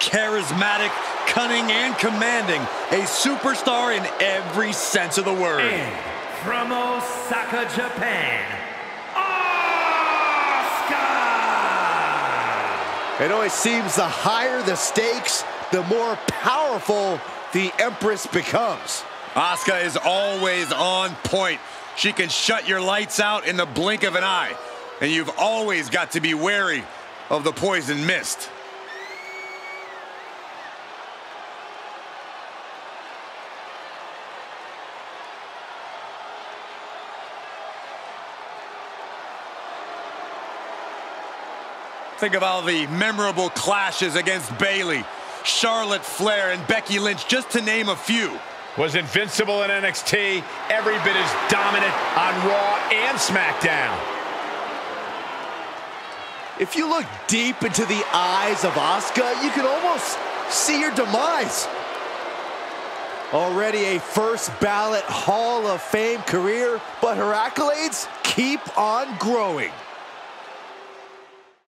charismatic, cunning, and commanding. A superstar in every sense of the word. And from Osaka, Japan, Asuka! It always seems the higher the stakes, the more powerful the Empress becomes. Asuka is always on point. She can shut your lights out in the blink of an eye. And you've always got to be wary of the poison mist. Think of all the memorable clashes against Bayley, Charlotte Flair, and Becky Lynch, just to name a few. Was invincible in NXT, every bit as dominant on Raw and SmackDown. If you look deep into the eyes of Asuka, you can almost see your demise. Already a first ballot Hall of Fame career, but her accolades keep on growing.